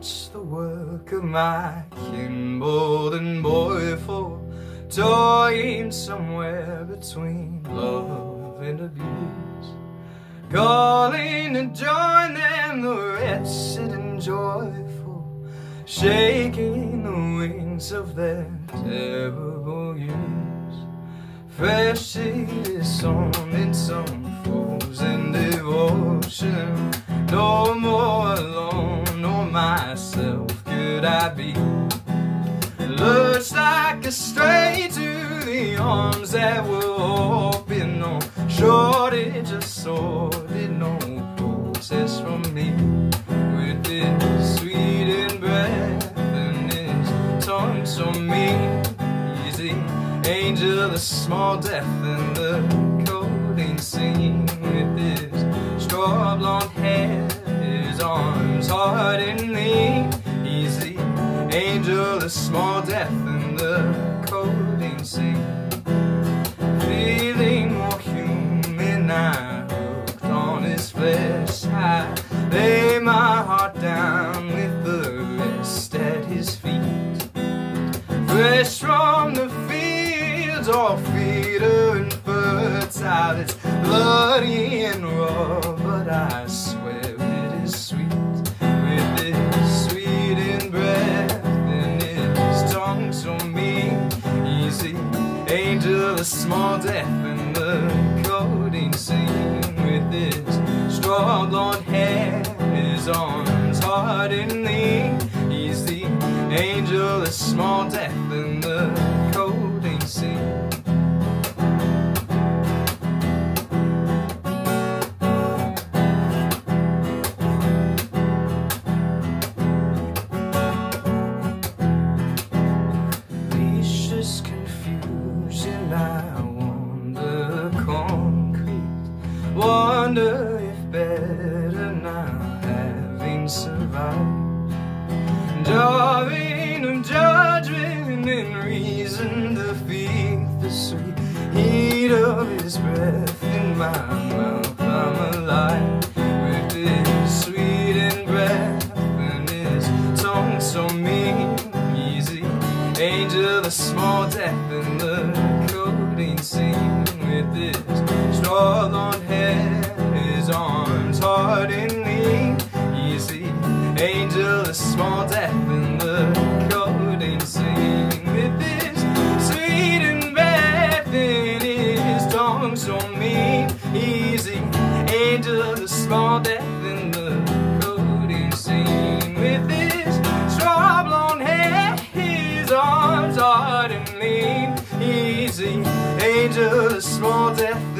watch the work of my Kimball and boyful toying somewhere between love and abuse. Calling to join them, the wretched and joyful, shaking the wings of their terrible use. Fresh seed is sown in some frozen Looks like a stray to the arms that were open. No shortage of sordid, no process from me. With this sweet and breath and his tongue so mean. Easy angel, the small death and the codeine scene. With his straw blonde hair, his arms hard and lean. Angel, the small death in the codeine scene. Feeling more human, I hooked on his flesh. I lay my heart down with the rest at his feet. Fresh from the fields, all feeder and fertile. It's angel, the small death in the codeine scene. With his straw blonde hair, his arms hard and lean. He's the angel, the small death and the Wonder if better now having survived. Jarring of judgment and reason defeat the sweet heat of his breath in my mouth. I'm alive with his sweet and breath and his tongue so mean. Easy angel, the small death and the codeine scene with his straw small death and the codeine scene with his sweet and and his tongue so mean. Easy angel, the small death and the with his straw blonde hair, his arms hard and lean. Easy angel, the small death